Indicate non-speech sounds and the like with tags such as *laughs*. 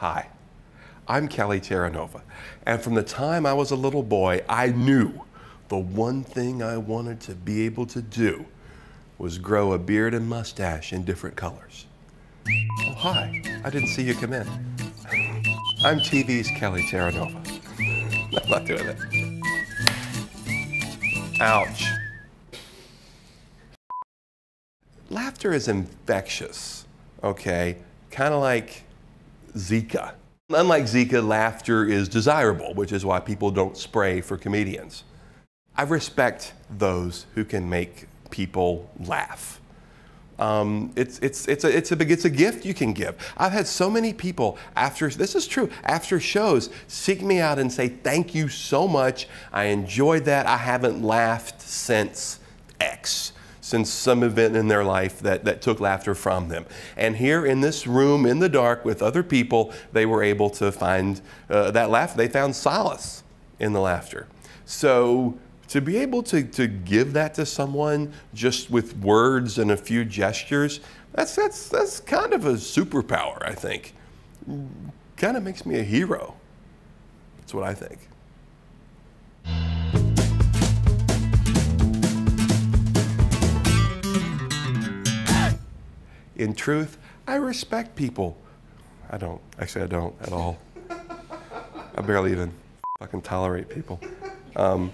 Hi, I'm Kelly Terranova, and from the time I was a little boy, I knew the one thing I wanted to be able to do was grow a beard and mustache in different colors. Oh, hi, I didn't see you come in. I'm TV's Kelly Terranova. *laughs* I'm not doing that. Ouch. Laughter is infectious, okay? Kind of like Zika. Unlike Zika, laughter is desirable, which is why people don't spray for comedians. I respect those who can make people laugh. Um, it's, it's, it's, a, it's, a, it's a gift you can give. I've had so many people after, this is true, after shows seek me out and say, Thank you so much. I enjoyed that. I haven't laughed since X since some event in their life that, that took laughter from them. And here in this room in the dark with other people, they were able to find uh, that laughter. They found solace in the laughter. So to be able to, to give that to someone just with words and a few gestures, that's, that's, that's kind of a superpower, I think. Kind of makes me a hero. That's what I think. In truth, I respect people. I don't. Actually, I don't at all. I barely even fucking tolerate people. Um,